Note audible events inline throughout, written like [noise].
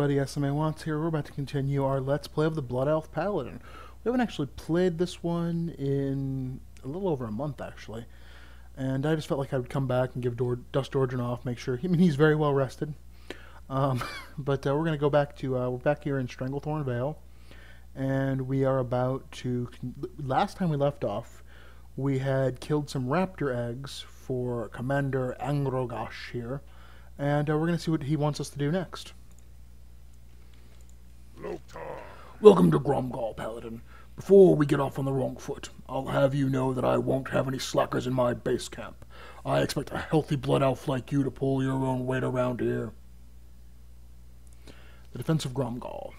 everybody, SMA Wants here. We're about to continue our Let's Play of the Blood Elf Paladin. We haven't actually played this one in a little over a month, actually. And I just felt like I would come back and give Dor Dust Dorjan off, make sure, I mean, he's very well rested. Um, [laughs] but uh, we're going to go back to, uh, we're back here in Stranglethorn Vale. And we are about to, last time we left off, we had killed some raptor eggs for Commander Aggro'gosh here. And uh, we're going to see what he wants us to do next. Welcome to Grom'gol, Paladin. Before we get off on the wrong foot, I'll have you know that I won't have any slackers in my base camp. I expect a healthy blood elf like you to pull your own weight around here. The defense of Grom'gol.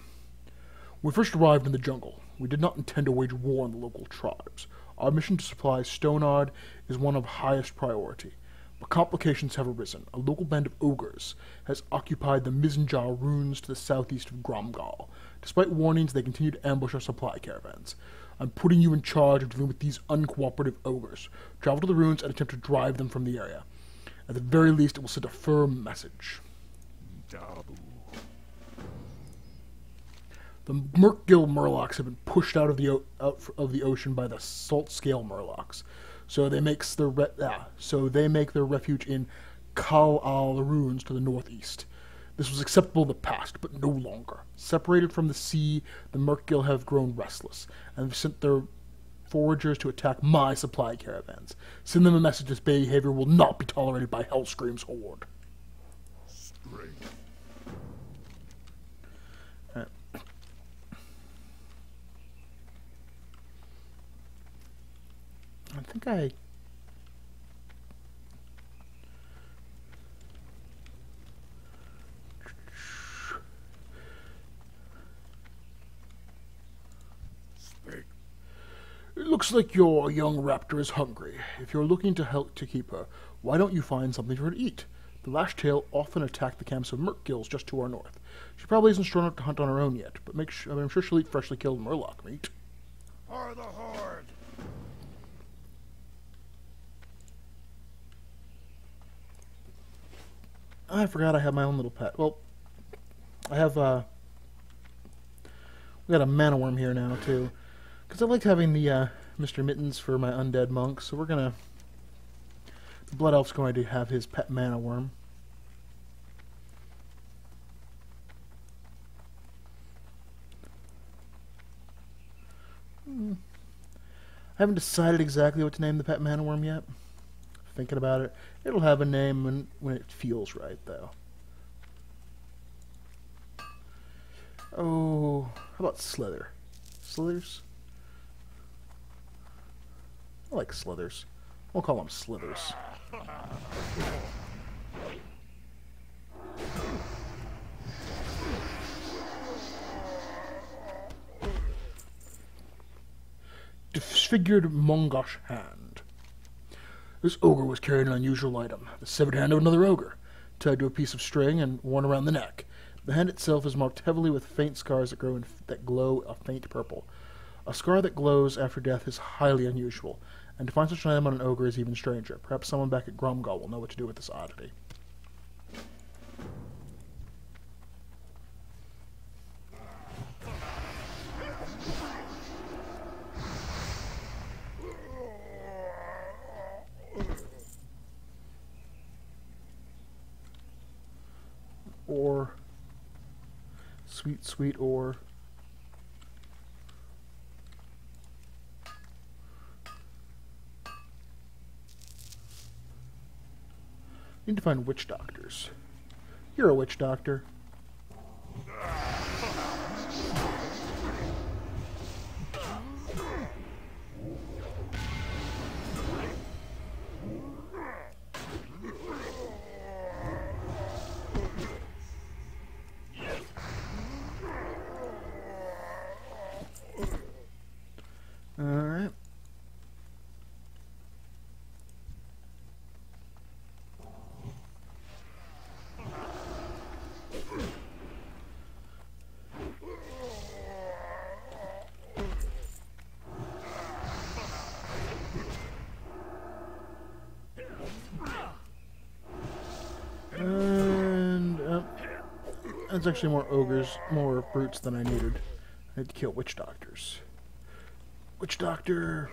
We first arrived in the jungle, we did not intend to wage war on the local tribes. Our mission to supply Stonard is one of highest priority. But complications have arisen. A local band of ogres has occupied the Mizjah ruins to the southeast of Grom'gol. Despite warnings, they continue to ambush our supply caravans. I'm putting you in charge of dealing with these uncooperative ogres. Travel to the ruins and attempt to drive them from the area. At the very least, it will send a firm message. Dabu. The Murkgill Murlocs have been pushed out of the out of the ocean by the Saltscale Murlocs. So they makes their re- uh, yeah, so they make their refuge in Kal'ai ruins to the northeast. This was acceptable in the past, but no longer. Separated from the sea, the Murkgill have grown restless and have sent their foragers to attack my supply caravans. Send them a message this behavior will not be tolerated by Hellscream's horde. Strength. Think I. It looks like your young raptor is hungry. If you're looking to help to keep her, why don't you find something for her to eat? The Lashtail often attack the camps of Murkgills just to our north. She probably isn't strong enough to hunt on her own yet, but make sure, I mean, I'm sure she'll eat freshly killed Murloc meat. For the Horde. I forgot I have my own little pet. Well, I have uh, we got a mana worm here now too, because I liked having the uh, Mr. Mittens for my undead monk, So we're gonna the blood elf's going to have his pet mana worm. Hmm. I haven't decided exactly what to name the pet mana worm yet. Thinking about it. It'll have a name when, when it feels right, though. Oh, how about Slither? Slithers? I like Slithers. We'll call them Slithers. Disfigured Mosh'ogg hand. This ogre was carrying an unusual item, the severed hand of another ogre, tied to a piece of string and worn around the neck. The hand itself is marked heavily with faint scars that grow in, that glow a faint purple. A scar that glows after death is highly unusual, and to find such an item on an ogre is even stranger. Perhaps someone back at Grom'gol will know what to do with this oddity. Sweet, sweet ore. Need to find witch doctors. You're a witch doctor. Alright. That's actually more ogres, more brutes than I needed. I had to kill witch doctors. Witch doctor!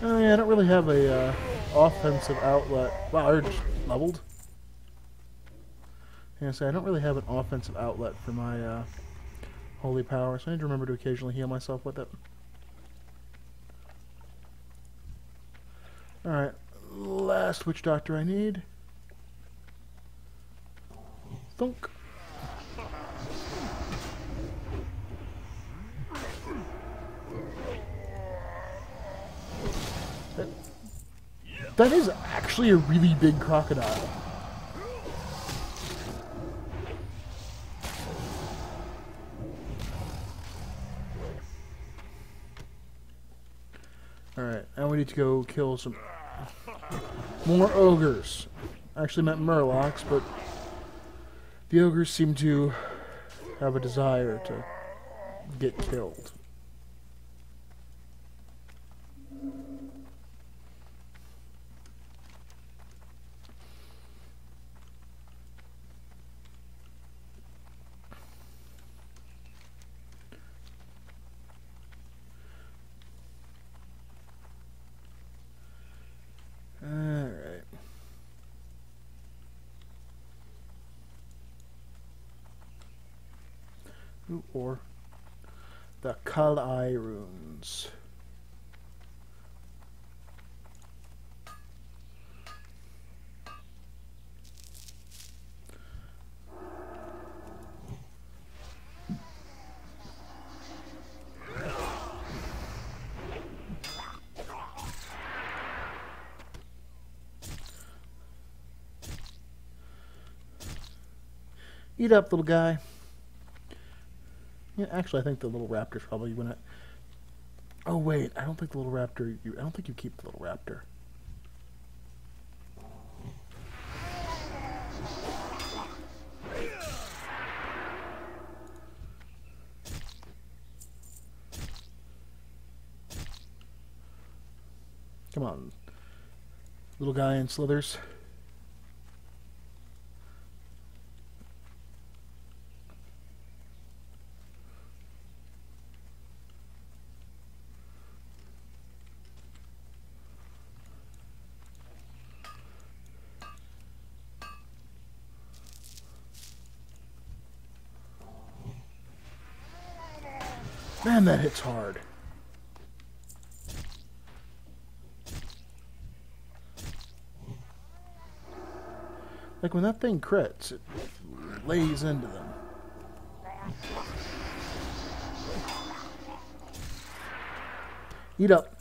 Oh yeah, I don't really have a uh, offensive outlet. Wow, I just leveled. Yeah, so I don't really have an offensive outlet for my uh, holy power, so I need to remember to occasionally heal myself with it. Alright, last witch doctor I need. Thunk. That is actually a really big crocodile. Alright, now we need to go kill some more ogres. I actually meant murlocs, but the ogres seem to have a desire to get killed. Or the Kal'ai runes. Eat up, little guy. Yeah, actually, I think the little raptor's probably gonna. Oh wait, I don't think the little raptor. You, I don't think you keep the little raptor. Come on, little guy in slithers. Man, that hits hard. Like when that thing crits, it lays into them. Eat up.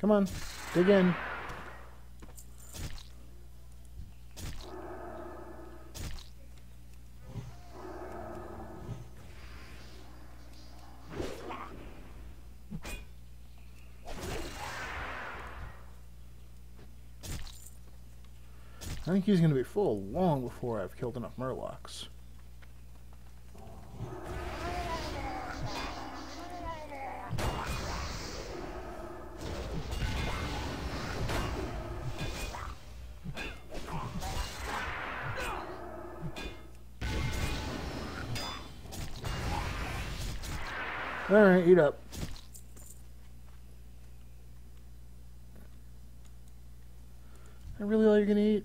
Come on, dig in. I think he's going to be full long before I've killed enough Murlocs. Alright, eat up. That really all you're gonna eat?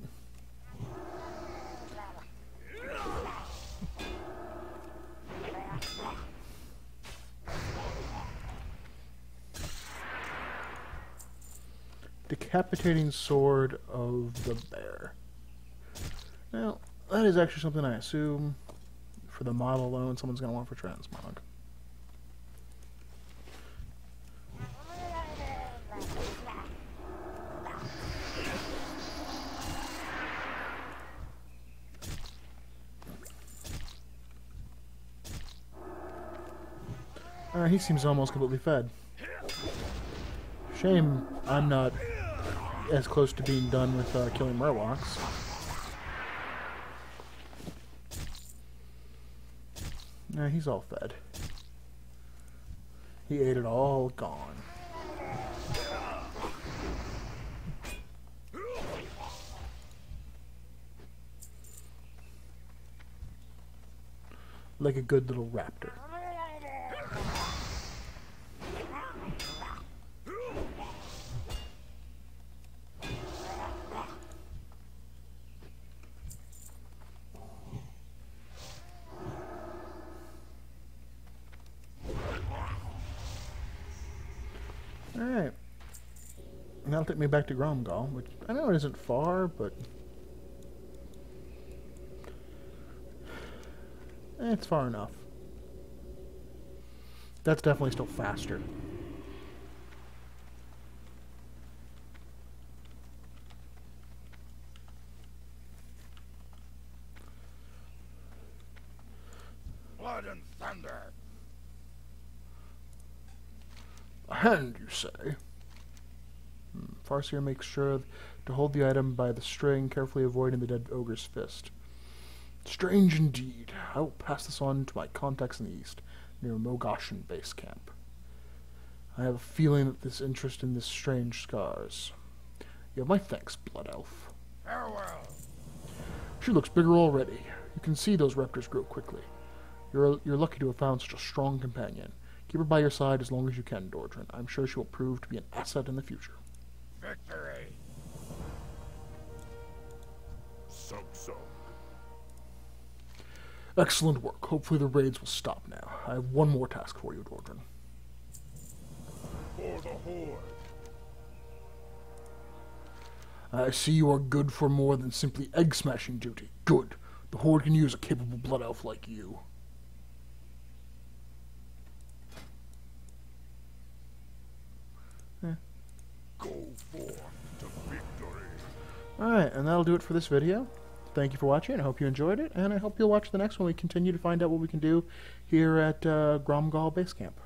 Decapitating Sword of the Bear. Now, that is actually something I assume, for the model alone, someone's going to want for transmog. He seems almost completely fed. Shame I'm not as close to being done with uh, killing Murlocs. Nah, he's all fed. He ate it all gone. Like a good little raptor. Alright. That'll take me back to Grom'gol, which I know it isn't far, but... It's far enough. That's definitely still faster. Blood and thunder. A hand, you say? Farseer makes sure to hold the item by the string, carefully avoiding the dead ogre's fist. Strange indeed. I will pass this on to my contacts in the east, near Mogoshan base camp. I have a feeling that this interest in this strange scars. You have my thanks, Blood Elf. Farewell. She looks bigger already. You can see those raptors grow quickly. You're, you're lucky to have found such a strong companion. Keep her by your side as long as you can, Dordaren. I'm sure she will prove to be an asset in the future. Victory. Excellent work. Hopefully the raids will stop now. I have one more task for you, Dordaren. For the horde. I see you are good for more than simply egg smashing duty. Good. The Horde can use a capable blood elf like you. Go forth to victory. Alright, and that'll do it for this video. Thank you for watching. I hope you enjoyed it, and I hope you'll watch the next one. We continue to find out what we can do here at uh, Grom'gol Base Camp.